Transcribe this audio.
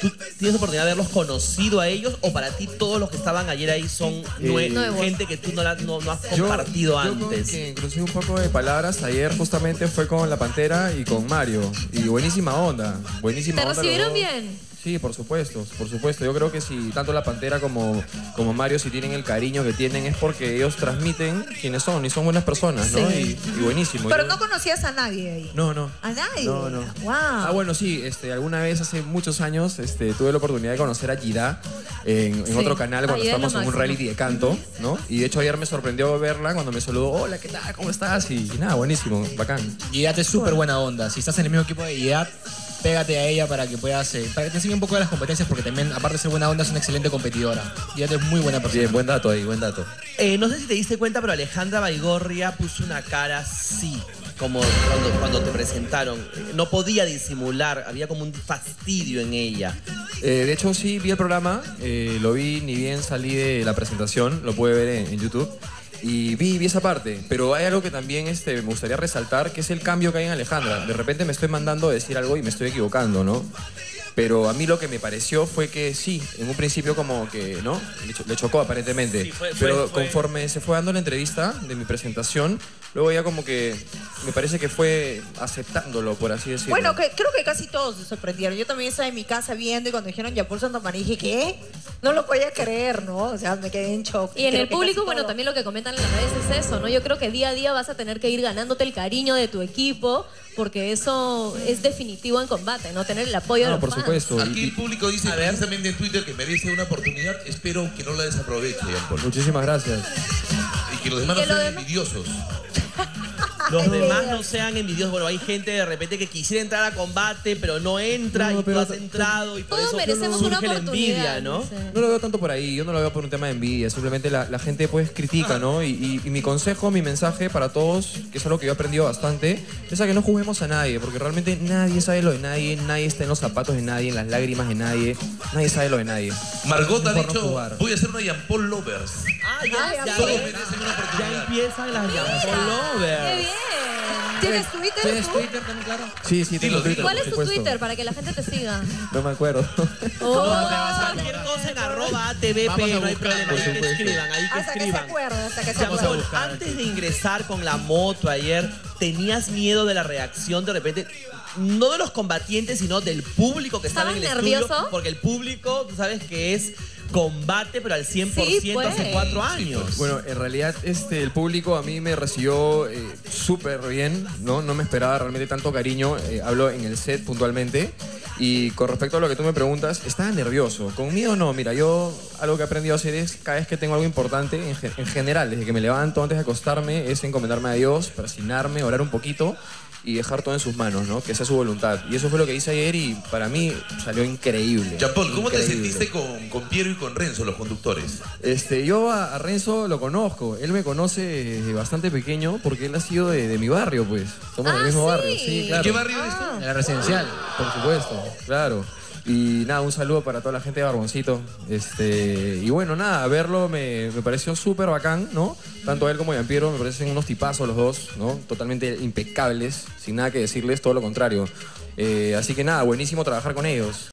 ¿tú tienes oportunidad de haberlos conocido a ellos o para ti todos los que estaban ayer ahí son nue- Nuevos. gente que tú no, la- no- no has compartido yo con antes? quien crucé un poco de palabras ayer justamente fue con la Pantera y con Mario. Y buenísima onda, buenísima ¿Te onda. los recibieron dos. bien? Sí, por supuesto, por supuesto. Yo creo que si tanto la Pantera como, como Mario si tienen el cariño que tienen es porque ellos transmiten quiénes son y son buenas personas, ¿no? Sí. Y, y buenísimo. Pero Yo- no conocías a nadie ahí. no, no. ¿A nadie? No, no. Wow. Ah, bueno, sí, este, alguna vez hace muchos años este, tuve la oportunidad de conocer a Gida en, en Sí. otro canal cuando estábamos en un reality de canto, ¿no? Y de hecho ayer me sorprendió verla cuando me saludó, hola, ¿qué tal? ¿Cómo estás? Y, y nada, buenísimo, bacán. IEAT es súper buena onda. Si estás en el mismo equipo de IEAT, pégate a ella para que puedas, eh, para que te enseñe un poco de las competencias, porque también, aparte de ser buena onda, es una excelente competidora. IEAT es muy buena persona. Bien, buen dato ahí, buen dato. Eh, no sé si te diste cuenta, pero Alejandra Baigorria puso una cara así, como cuando, cuando te presentaron. Eh, No podía disimular, había como un fastidio en ella. Eh, de hecho, sí, vi el programa, eh, lo vi ni bien salí de la presentación, lo pude ver en, en YouTube. Y vi, vi esa parte, pero hay algo que también este, me gustaría resaltar, que es el cambio que hay en Alejandra. De repente me estoy mandando a decir algo y me estoy equivocando, ¿no? Pero a mí lo que me pareció fue que sí, en un principio como que, ¿no? Le, cho- le chocó aparentemente. Sí, fue- fue- pero fue- conforme se fue dando la entrevista de mi presentación, luego ya como que me parece que fue aceptándolo, por así decirlo. Bueno, que, creo que casi todos se sorprendieron. Yo también estaba en mi casa viendo y cuando dijeron Yapur Santamaría dije, ¿qué? No lo podía creer, ¿no? O sea, me quedé en shock. Y en Creo el público, bueno, todo. también lo que comentan en las redes es eso, ¿no? Yo creo que día a día vas a tener que ir ganándote el cariño de tu equipo, porque eso es definitivo en combate, ¿no? Tener el apoyo de No, los por fans. supuesto. Aquí el público dice precisamente en Twitter que merece una oportunidad. Espero que no la desaproveche, Jean Paul. Muchísimas gracias. Y que los demás no sean envidiosos. Los demás no sean envidiosos. Bueno, hay gente de repente que quisiera entrar a combate, pero no entra No, y tú pero- has entrado y por Todos eso merecemos surge una la oportunidad. envidia, ¿no? sí. No lo veo tanto por ahí, yo no lo veo por un tema de envidia, simplemente la, la gente pues critica, ¿no? Y, y- y mi consejo, mi mensaje para todos, que es algo que yo he aprendido bastante, es a que no juguemos a nadie, porque realmente nadie sabe lo de nadie, nadie está en los zapatos de nadie, en las lágrimas de nadie, nadie sabe lo de nadie. Margot ha Mejor no dicho, jugar. voy a hacer una Jean Paul Lovers. Ah, ya, ya, Paul. ya, Merecen una ya oportunidad. empiezan las llamas ¡Qué lovers. bien! ¿Tienes Twitter? ¿Tienes tú? Twitter también, claro? Sí, sí, tengo Twitter, ¿Cuál por es tu supuesto. Twitter para que la gente te siga? No me acuerdo. Oh, Cualquier cosa en arroba ATVP, no hay problema. Ahí que escriban, ahí que Hasta que se escriban. hasta que se antes de ingresar con la moto ayer, ¿tenías miedo de la reacción de repente? No de los combatientes, sino del público que estaba en el ¿Estabas estudio. nervioso? Porque el público, tú sabes que es combate, pero al 100% Sí, pues. hace cuatro años. Bueno, en realidad este, el público a mí me recibió eh, súper bien, ¿no? No me esperaba realmente tanto cariño, eh, hablo en el set puntualmente. Y con respecto a lo que tú me preguntas, estaba nervioso. Conmigo no, mira, yo algo que he aprendido a hacer es cada vez que tengo algo importante, en, ge- en general, desde que me levanto antes de acostarme, es encomendarme a Dios, persignarme, orar un poquito y dejar todo en sus manos, ¿no? Que sea su voluntad. Y eso fue lo que hice ayer y para mí salió increíble. Jean Paul, ¿cómo te sentiste con, con Piero y con Renzo, los conductores? Este, yo a, a Renzo lo conozco. Él me conoce desde bastante pequeño porque él ha sido de, de mi barrio, pues. Somos Ah, del mismo sí. barrio, sí, claro. ¿Qué barrio eres tú? De la residencial. Por supuesto, claro. Y nada, un saludo para toda la gente de Barboncito. Este, y bueno, nada, verlo me, me pareció súper bacán, ¿no? Tanto él como Piero me parecen unos tipazos los dos, ¿no? Totalmente impecables, sin nada que decirles, todo lo contrario. Eh, así que nada, buenísimo trabajar con ellos.